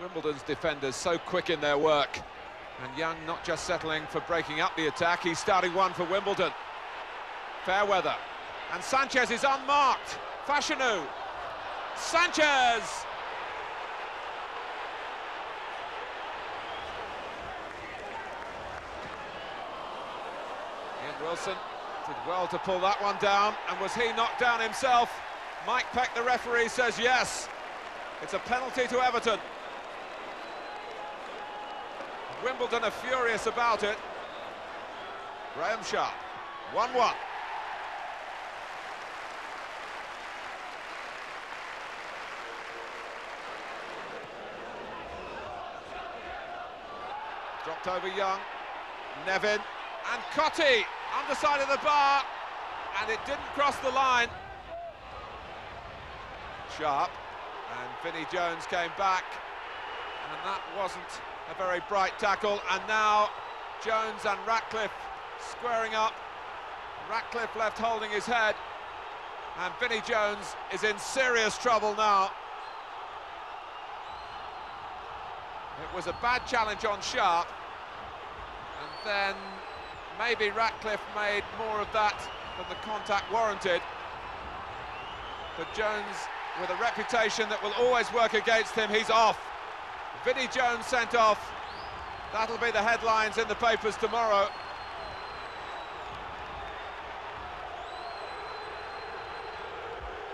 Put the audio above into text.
Wimbledon's defenders so quick in their work. And Young not just settling for breaking up the attack, he's starting one for Wimbledon. Fairweather. And Sanchez is unmarked. Fashanu. Sanchez! Ian Wilson did well to pull that one down. And was he knocked down himself? Mike Peck, the referee, says yes. It's a penalty to Everton. Wimbledon are furious about it. Graeme Sharp, 1-1. Dropped over Young, Nevin, and Cottee, underside of the bar, and it didn't cross the line. Sharp, and Vinnie Jones came back, and that wasn't a very bright tackle, and now Jones and Ratcliffe squaring up. Ratcliffe left holding his head, and Vinnie Jones is in serious trouble now. It was a bad challenge on Sharp, and then maybe Ratcliffe made more of that than the contact warranted. But Jones, with a reputation that will always work against him, he's off. Vinnie Jones sent off. That'll be the headlines in the papers tomorrow.